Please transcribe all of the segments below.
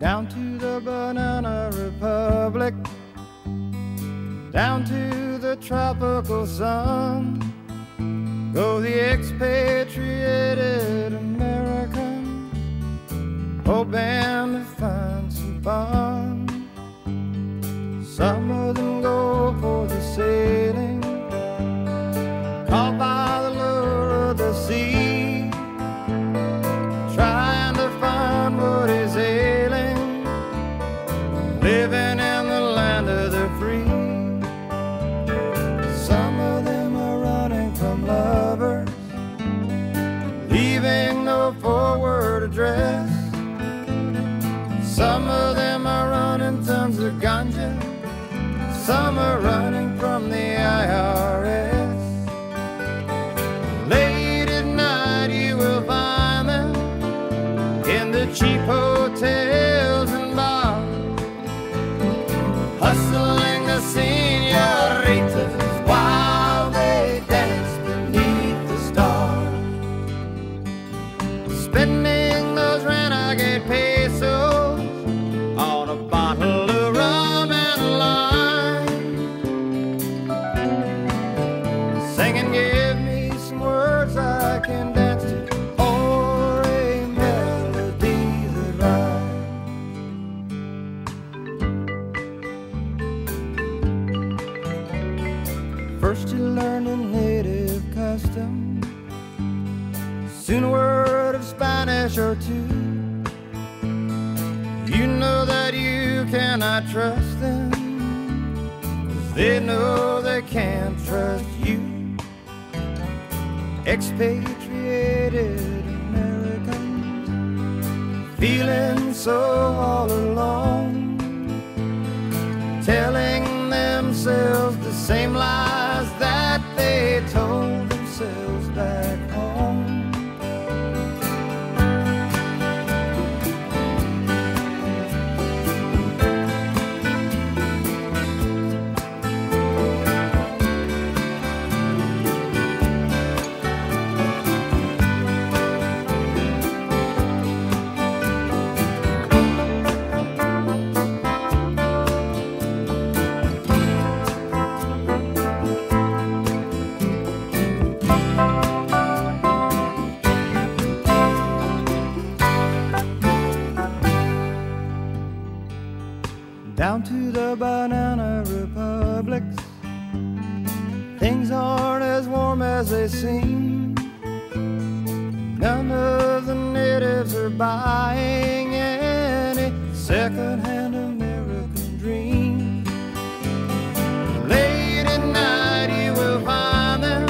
down to the banana republic, down to the tropical sun. Go the expatriated Americans, hoping to find some fun. Forward Singing, give me some words I can dance to, or a melody that rhymes. First you learn a native custom, soon a word of Spanish or two. You know that you cannot trust them, 'cause they know they can't trust. Expatriated Americans, feeling so down to the banana republics. Things aren't as warm as they seem. None of the natives are buying any secondhand American dream. Late at night, you will find them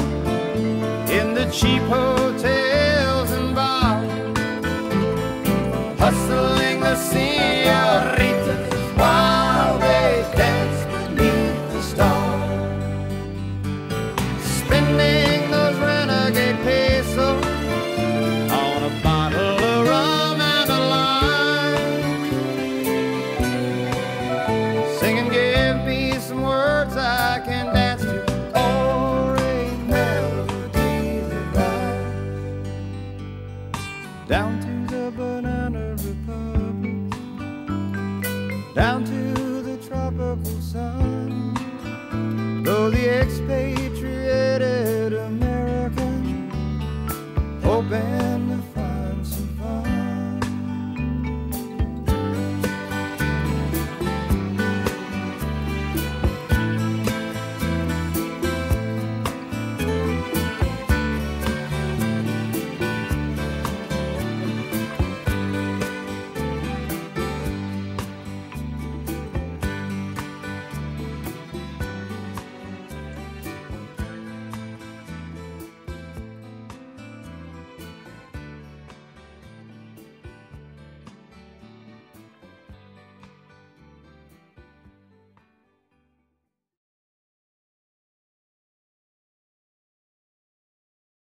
in the cheap hotels and bars hustling the senoritas down to the banana republic, down to the tropical sun. Though the expatriated